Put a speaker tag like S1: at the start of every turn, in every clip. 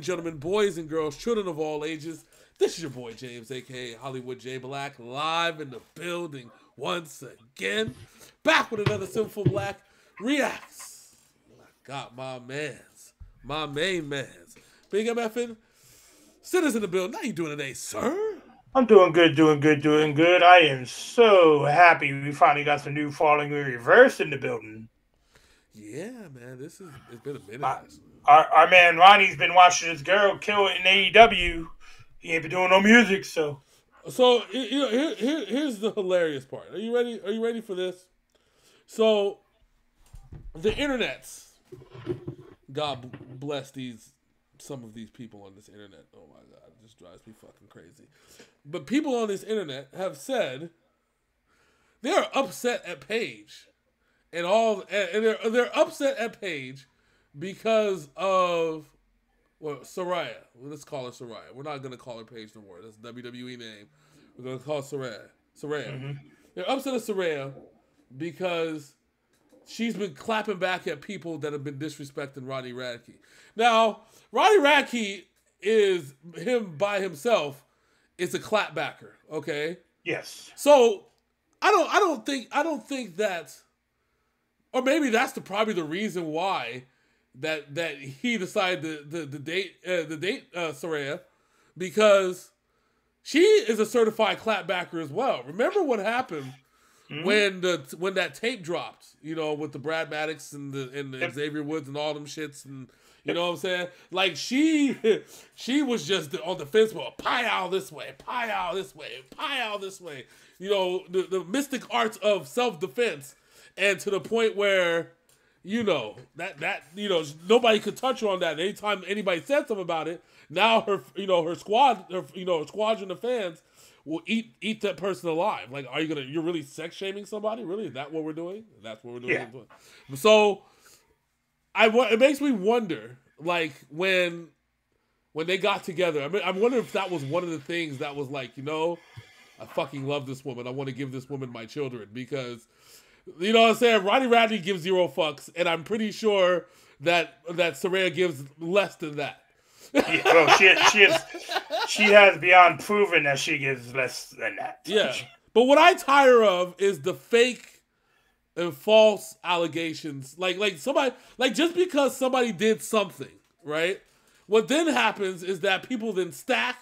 S1: And gentlemen, boys and girls, children of all ages, this is your boy James, aka Hollywood J Black, live in the building once again. Back with another Synful Blaq Reacts. I got my mans, my main mans. Big MFN, sinners in the building. How you doing today, sir?
S2: I'm doing good, doing good, doing good. I am so happy we finally got some new Falling in Reverse in the building.
S1: Yeah, man, this is it's been a minute.
S2: My, our, our man Ronnie's been watching this girl kill it in AEW. He ain't been doing no music, so.
S1: So here, here, here's the hilarious part. Are you ready? Are you ready for this? So, the internets. God bless these some of these people on this internet. Oh my god, it just drives me fucking crazy. But people on this internet have said they are upset at Paige, and all, and they're they're upset at Paige because of well Saraya. Let's call her Saraya. We're not gonna call her Paige no more. That's WWE name. We're gonna call Saraya. Saraya. Mm-hmm. They're upset at Saraya because she's been clapping back at people that have been disrespecting Ronnie Radke. Now, Ronnie Radke is him by himself is a clapbacker, okay?
S2: Yes.
S1: So I don't I don't think I don't think that or maybe that's the probably the reason why that that he decided to, the the date uh, the date uh, Saraya because she is a certified clapbacker as well. Remember what happened mm-hmm. when the when that tape dropped, you know, with the Brad Maddox and the and the yep. Xavier Woods and all them shits and you know what I'm saying? Like she she was just on the fence, well, pie out this way, pie out this way, pie out this way. You know, the, the mystic arts of self defense, and to the point where you know that that you know nobody could touch her on that. Anytime anybody said something about it, now her you know her squad, her, you know her squadron of fans will eat eat that person alive. Like, are you gonna you're really sex shaming somebody? Really, is that what we're doing? That's what we're doing. Yeah. So, I it makes me wonder, like when when they got together. I mean, I'm wondering if that was one of the things that was like, you know, I fucking love this woman. I want to give this woman my children because you know what I'm saying? Ronnie Radke gives zero fucks, and I'm pretty sure that that Saraya gives less than that.
S2: yeah, well, she she has she has beyond proven that she gives less than that.
S1: Yeah, but what I tire of is the fake and false allegations. Like like somebody like just because somebody did something, right? What then happens is that people then stack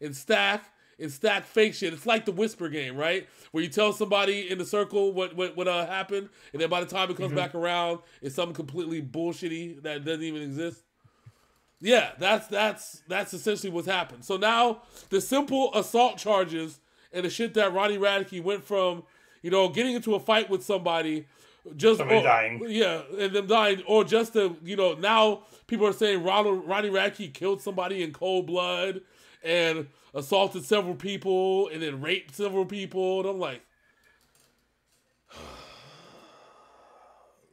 S1: and stack and stack fake shit. It's like the whisper game, right? Where you tell somebody in the circle what what, what uh, happened, and then by the time it comes mm-hmm. back around, it's something completely bullshitty that doesn't even exist. Yeah, that's that's that's essentially what's happened. So now the simple assault charges and the shit that Ronnie Radke went from, you know, getting into a fight with somebody, just
S2: or, dying,
S1: yeah, and them dying, or just to, you know, now people are saying Ronald, Ronnie Radke killed somebody in cold blood and assaulted several people and then raped several people. And I'm like,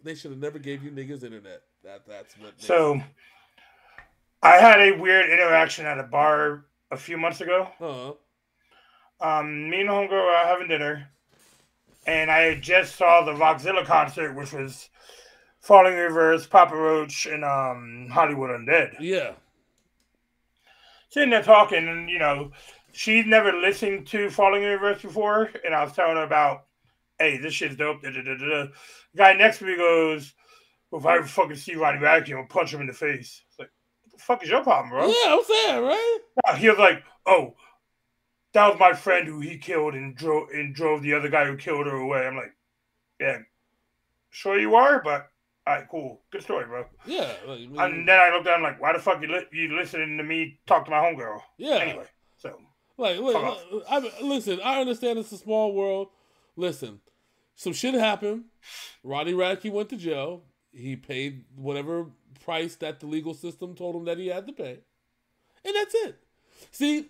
S1: they should have never gave you niggas internet. That that's what.
S2: So, I had a weird interaction at a bar a few months ago.
S1: Uh-huh.
S2: Um, me and homegirl were having dinner, and I just saw the Rockzilla concert, which was Falling Reverse, Papa Roach, and um Hollywood Undead.
S1: Yeah
S2: sitting there talking, and you know, she's never listened to Falling in Reverse before, and I was telling her about, hey, this shit's dope. Da, da, da, da. Guy next to me goes, well, if I ever fucking see Ronnie Radke, I'll punch him in the face. It's like, what the fuck is your problem, bro?
S1: Yeah, I'm saying, right?
S2: Uh, he was like, oh, that was my friend who he killed and drove and drove the other guy who killed her away. I'm like, yeah, sure you are, but all right, cool. Good story, bro.
S1: Yeah.
S2: Like, and then I looked down, like, why the fuck you li- you listening to me talk to my homegirl?
S1: Yeah.
S2: Anyway, so.
S1: Like, look, I, listen, I understand it's a small world. Listen, some shit happened. Ronnie Radke went to jail. He paid whatever price that the legal system told him that he had to pay, and that's it. See,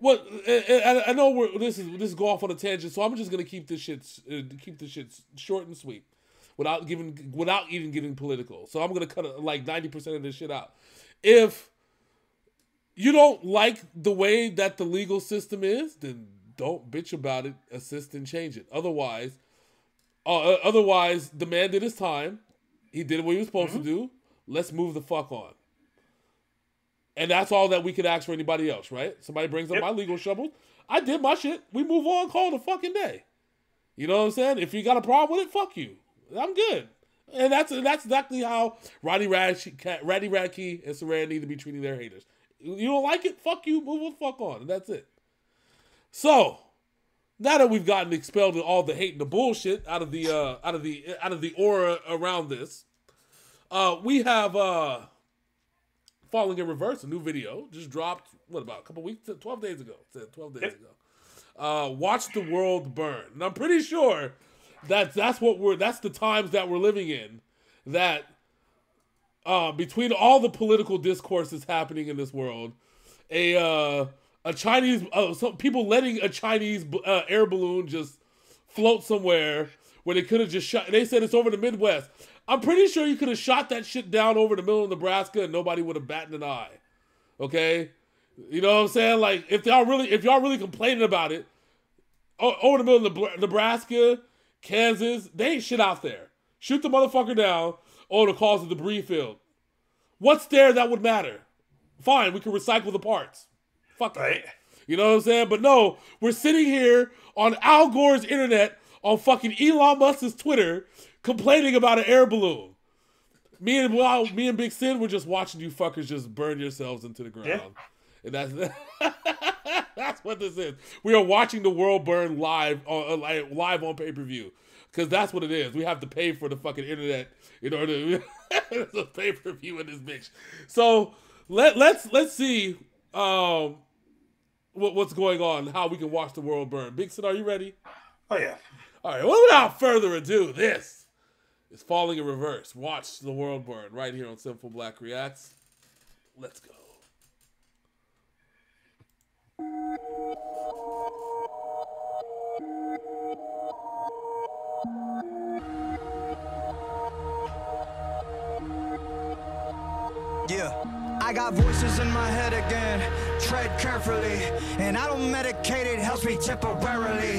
S1: what I, I know we're this is this is go off on a tangent, so I'm just gonna keep this shit uh, keep this shit short and sweet without giving without even getting political. So I'm gonna cut like ninety percent of this shit out. If you don't like the way that the legal system is, then don't bitch about it. Assist and change it. Otherwise, uh, uh otherwise, the man did his time. He did what he was supposed mm-hmm. to do. Let's move the fuck on. and that's all that we could ask for anybody else, right? Somebody brings up
S2: Yep.
S1: my legal trouble. I did my shit. We move on. Call it a fucking day. You know what I'm saying? If you got a problem with it, fuck you. I'm good. And that's that's exactly how Ronnie Radke, Ronnie Radke and Saraya need to be treating their haters. You don't like it? Fuck you. Move the fuck on. And that's it. So now that we've gotten expelled and all the hate and the bullshit out of the uh out of the out of the aura around this, uh we have uh falling in reverse, a new video just dropped what about a couple weeks, twelve days ago. Twelve days
S2: Yep.
S1: ago. Uh, watch the world burn, and I'm pretty sure that that's what we're that's the times that we're living in. That uh, between all the political discourses happening in this world, a uh, a Chinese uh, some people letting a Chinese uh, air balloon just float somewhere where they could have just shot. They said it's over the Midwest. I'm pretty sure you could have shot that shit down over the middle of Nebraska and nobody would have batted an eye. Okay, you know what I'm saying? Like if y'all really if y'all really complaining about it, over the middle of Nebraska, Kansas, they ain't shit out there. Shoot the motherfucker down or to cause a debris field. What's there that would matter? Fine, we can recycle the parts. Fuck it.
S2: Right.
S1: You know what I'm saying? But no, we're sitting here on Al Gore's internet on fucking Elon Musk's Twitter complaining about an air balloon. Me and well, me and Big Sin were just watching you fuckers just burn yourselves into the ground.
S2: Yeah.
S1: And that's that's what this is. We are watching the world burn live on uh, like, live on pay per view because that's what it is. We have to pay for the fucking internet in order to pay per view in this bitch. So let let's let's see um what, what's going on, how we can watch the world burn. Big Sin, are you ready?
S2: Oh yeah.
S1: All right. Well, without further ado, this is falling in reverse. Watch the world burn right here on Synful Blaq Reacts. Let's go.
S3: I got voices in my head again. Tread carefully. And I don't medicate it, helps me temporarily.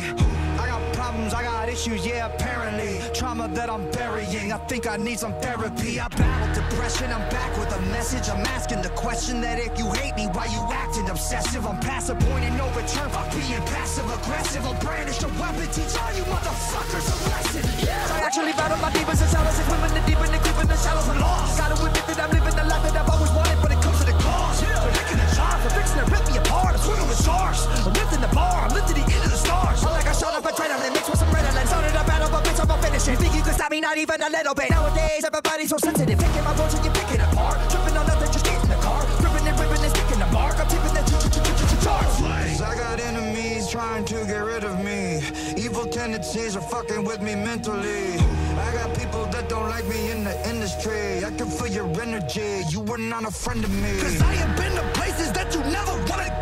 S3: I got problems, I got issues, yeah, apparently. Trauma that I'm burying, I think I need some therapy. I battle depression, I'm back with a message. I'm asking the question that if you hate me, why you acting obsessive? I'm past the point of no return by being passive aggressive. I'll brandish a weapon, teach all you motherfuckers a lesson. Yeah. I actually battle my demons and shadows and swimming the deep and the creep the shallows. I'm lost. Gotta admit that I'm living the life that I've stars. I'm lifting the bar. I'm lifting the end of the stars. I'm like I shot up adrenaline mixed with some Ritalin. Started a battle, but bitch, I'm gonna finish it. Think you can stop me? Not even a little bit. Nowadays, everybody's so sensitive. Picking my words and you picking apart. Tripping on nothing, just get in the car. Ripping and ripping and sticking the mark. I'm tipping the charts. I got enemies trying to get rid of me. Evil tendencies are fucking with me mentally. I got people that don't like me in the industry. I can feel your energy. You were not a friend of me. Cause I have been to places that you never wanna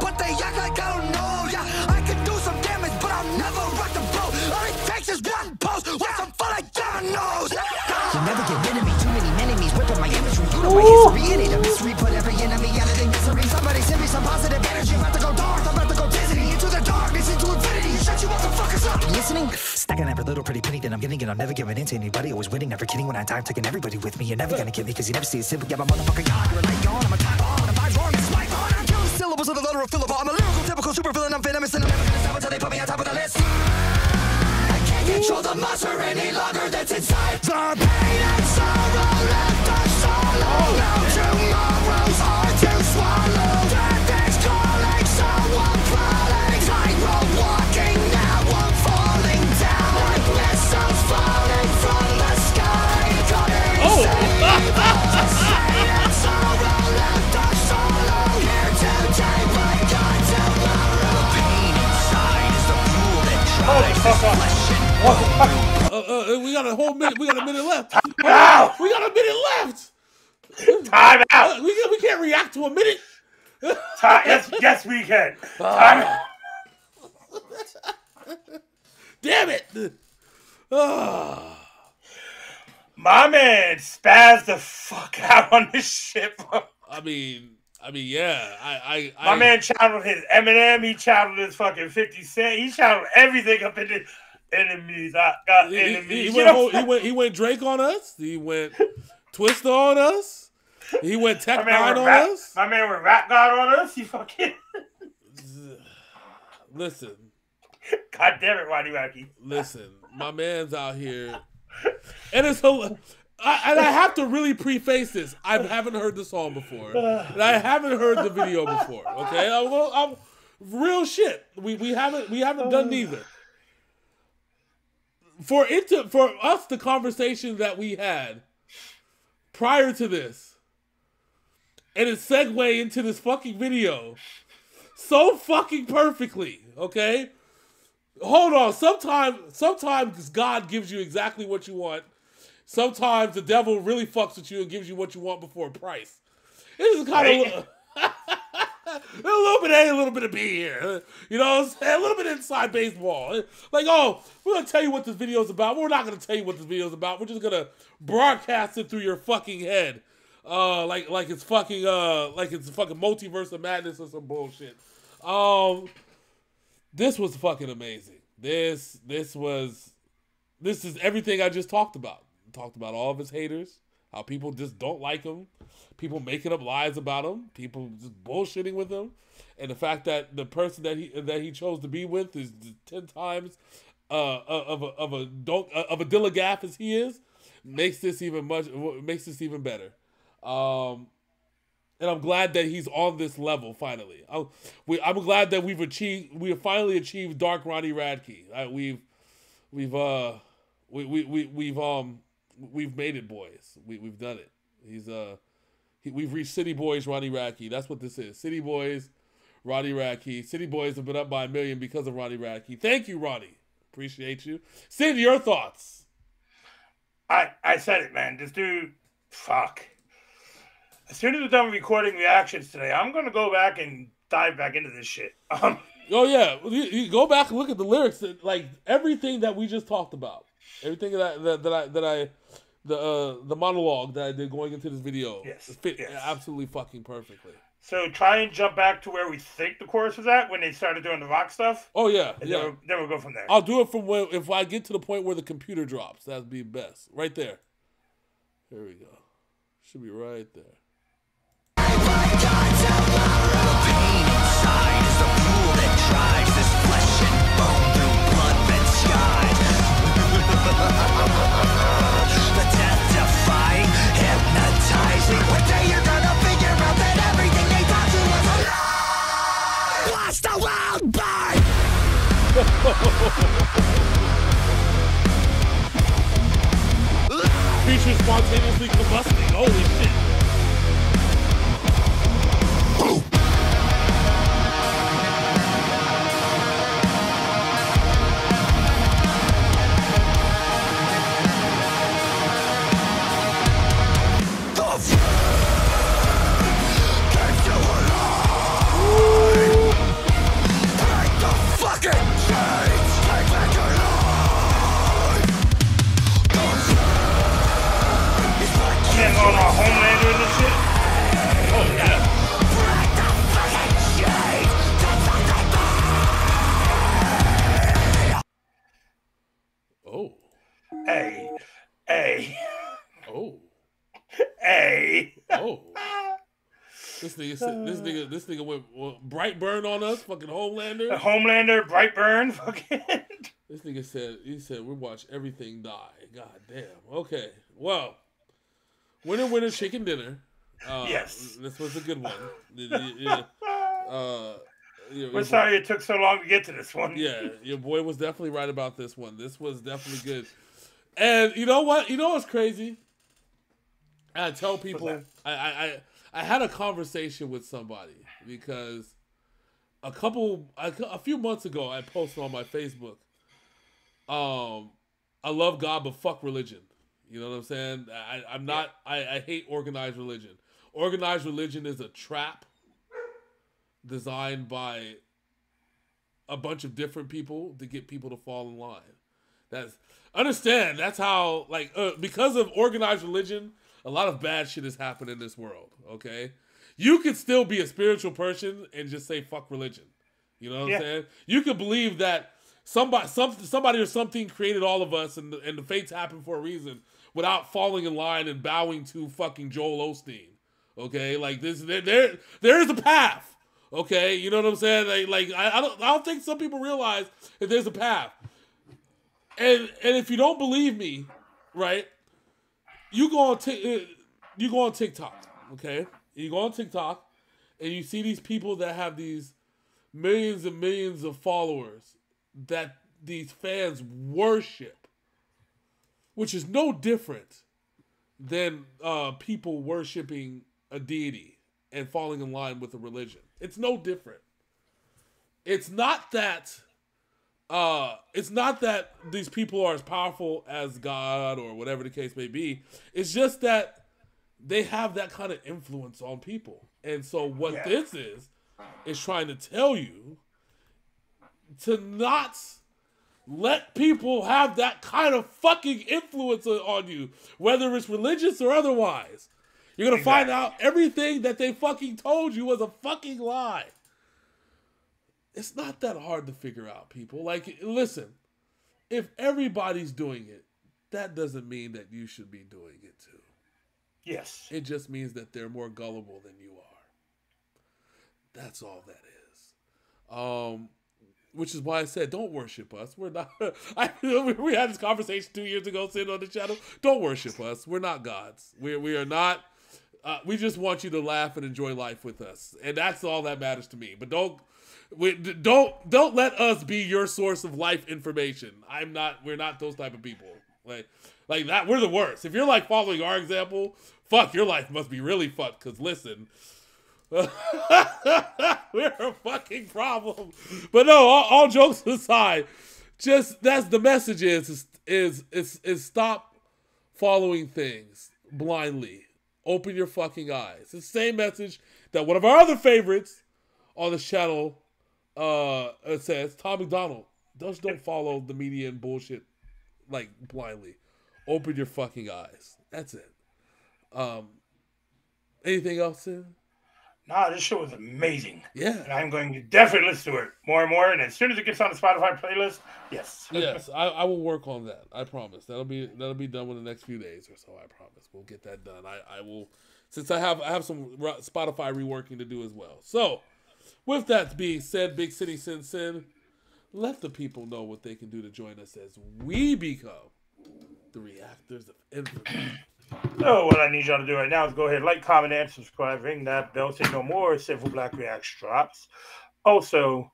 S3: but they act like I don't know. Yeah, I can do some damage, but I'll never rock the boat. All it takes is one post with some full of dominoes. You'll never get rid of me. Too many enemies whipping my imagery. You know my history. It ain't a mystery. Put every enemy out of the misery. Somebody send me some positive energy. I'm about to go dark. I'm about to go Disney into the darkness, into infinity. Shut you motherfuckers up. Listening? Stacking every little pretty penny that I'm getting, and I'm never giving in to anybody. Always winning, never kidding when I die. I'm taking everybody with me. You're never gonna get me, cause you never see it simple. Yeah, my motherfucking God. You're a light gone. I'm a time on. The vibe's wrong. It's my fault. I'm syllables of the letter of fillable. I'm a lyrical, typical super villain. I'm venomous, and I'm never gonna stop until they put me on top of the list. I can't control the monster any longer that's inside. The pain and sorrow left us solo. Tomorrow's hard to swallow. Death is calling, so I'm crawling. Tightrope walking, now I'm falling down. Like missiles falling from the sky.
S1: Oh.
S3: Drives this flesh
S1: Uh, uh, we got a whole minute. We got a minute left.
S2: Ow!
S1: We got a minute left.
S2: Time
S1: Uh,
S2: out.
S1: we, can, we can't react to a minute.
S2: Time, yes, yes, we can. Time out.
S1: Damn it.
S2: My man spazzed the fuck out on this shit. bro.
S1: I mean, I mean, yeah. I, I,
S2: My
S1: I,
S2: man channeled his Eminem. He channeled his fucking 50 Cent. He channeled everything up in the enemies. I got
S1: He, he-
S2: enemies.
S1: he
S2: You
S1: went whole, he went he went Drake on us. He went Twista on us. He went tech
S2: My man,
S1: nine
S2: went
S1: on
S2: rap,
S1: us.
S2: my man went rap god on us. You fucking
S1: Listen,
S2: god damn it, Roddy Wacky.
S1: listen, my man's out here, and it's hil- I, and I have to really preface this. I haven't heard the song before, and I haven't heard the video before. Okay, I'm, I'm real shit. We we haven't we haven't done oh. neither. For it to for us, the conversation that we had prior to this, and it segue into this fucking video so fucking perfectly. Okay, hold on. Sometimes, sometimes God gives you exactly what you want. Sometimes the devil really fucks with you and gives you what you want before a price. This is kind
S2: Right.
S1: of a little bit A, a little bit of B here. You know what I'm saying? A little bit inside baseball. Like, oh, we're gonna tell you what this video is about. We're not gonna tell you what this video is about. We're just gonna broadcast it through your fucking head. Uh like like it's fucking uh like it's fucking multiverse of madness or some bullshit. Um this was fucking amazing. This this was this is everything I just talked about. Talked about all of his haters, how people just don't like him, people making up lies about him, people just bullshitting with him, and the fact that the person that he that he chose to be with is ten times uh of a of a don't of a Dillagaff as he is makes this even much makes this even better. Um, and I'm glad that he's on this level finally. I'm, we, I'm glad that we've achieved, we have finally achieved Dark Ronnie Radke. Uh, we've, we've, uh, we, we, we, we've, um, we've made it, boys. We, we've done it. He's, uh, he, we've reached City Boys Ronnie Radke. That's what this is. City Boys, Ronnie Radke. City Boys have been up by a million because of Ronnie Radke. Thank you, Ronnie. Appreciate you. Sid, your thoughts.
S2: I I said it, man. This dude, fuck. As soon as we're done recording reactions today, I'm gonna go back and dive back into this shit. Um,
S1: Oh yeah, you, you go back and look at the lyrics. Like everything that we just talked about, everything that that, that I that I the uh, the monologue that I did going into this video
S2: Yes,
S1: fit
S2: yes.
S1: absolutely fucking perfectly.
S2: so try and jump back to where we think the chorus was at when they started doing the rock stuff,
S1: Oh yeah,
S2: and
S1: yeah.
S2: then, we'll, then we'll go from there.
S1: I'll do it from where if I get to the point where the computer drops. That'd be best. Right there. Here we go. Should be right there. Spontaneously combusting. Holy shit. Nigga, said- this nigga, this nigga went went Brightburn on us, fucking Homelander.
S2: Homelander, Brightburn, fucking.
S1: This nigga said, he said, we watch everything die. God damn. Okay. Well, winner, winner, chicken dinner. Uh,
S2: Yes.
S1: This was a good one. Yeah, yeah. Uh, you
S2: We're sorry it took so long to get to this one.
S1: yeah, your boy was definitely right about this one. This was definitely good. And you know what? You know what's crazy? I tell people? I, I I had a conversation with somebody because a couple a, few months ago I posted on my Facebook. Um, I love God, but fuck religion. You know what I'm saying? I, I'm not. I, I hate organized religion. Organized religion is a trap designed by a bunch of different people to get people to fall in line. That's understand. That's how like uh, because of organized religion, a lot of bad shit has happened in this world. Okay, you could still be a spiritual person and just say fuck religion. You know what
S2: Yeah.
S1: I'm saying? You could believe that somebody, some, somebody or something created all of us, and the, and the fates happen for a reason, without falling in line and bowing to fucking Joel Osteen. Okay, like this, there, there, there is a path. Okay, you know what I'm saying? Like, like I, I don't, I don't think some people realize that there's a path. And and if you don't believe me, right? You go on, t- you go on TikTok. Okay, you go on TikTok, and you see these people that have these millions and millions of followers that these fans worship, which is no different than uh, people worshiping a deity and falling in line with a religion. It's no different. It's not that uh it's not that these people are as powerful as God or whatever the case may be. It's just that they have that kind of influence on people. And so what
S2: Yeah.
S1: this is is trying to tell you to not let people have that kind of fucking influence on you, whether it's religious or otherwise. You're gonna find out everything that they fucking told you was a fucking lie. It's not that hard to figure out, people. Like, listen, if everybody's doing it, that doesn't mean that you should be doing it too.
S2: Yes.
S1: It just means that they're more gullible than you are. That's all that is. Um, which is why I said, don't worship us. We're not. I, we had this conversation two years ago, sitting on the channel. Don't worship us. We're not gods. We we are not. Uh, we just want you to laugh and enjoy life with us, and that's all that matters to me. But don't. We, don't don't let us be your source of life information. I'm not. We're not those type of people. Like like that. We're the worst. If you're like following our example, fuck your life must be really fucked. Cause listen, we're a fucking problem. But no, all, all jokes aside, just that's the message is is is is, stop following things blindly. Open your fucking eyes. It's the same message that one of our other favorites on the channel uh it says Tom MacDonald. Just don't follow the media and bullshit like blindly. Open your fucking eyes. That's it. Um anything else in?
S2: Nah, this show was amazing.
S1: Yeah.
S2: And I'm going to definitely listen to it more and more. And as soon as it gets on the Spotify playlist, yes.
S1: yes, I, I will work on that. I promise. That'll be that'll be done within the next few days or so. I promise. We'll get that done. I, I will since I have I have some Spotify reworking to do as well. So, with that being said, Big City Sin Sin, let the people know what they can do to join us as we become the reactors of infamy.
S2: So oh, what I need y'all to do right now is go ahead, like, comment, and subscribe. Ring that bell so no more Synful Blaq Reacts drops. Also,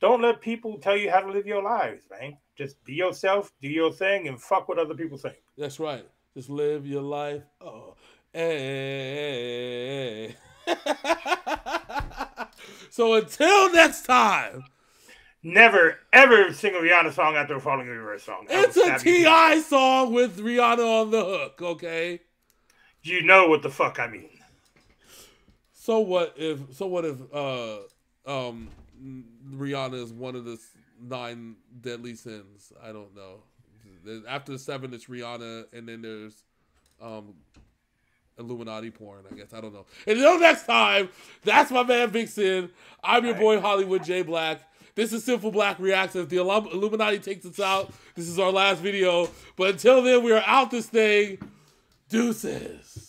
S2: don't let people tell you how to live your lives, man. Just be yourself, do your thing, and fuck what other people think.
S1: That's right. Just live your life. Oh, hey. Eh. so until next time,
S2: Never ever sing a Rihanna song after a Falling in Reverse song.
S1: It's a. Ti song with Rihanna on the hook. Okay.
S2: You know what the fuck I mean.
S1: So what if? So what if? Uh, um, Rihanna is one of the nine deadly sins. I don't know. After the seven, it's Rihanna, and then there's, um, Illuminati porn. I guess I don't know. Until next time, that's my man Big Sin. I'm your boy Hollywood J Black. This is Synful Blaq Reacts. If the Illum- Illuminati takes us out, this is our last video. But until then, we are out this thing. Deuces.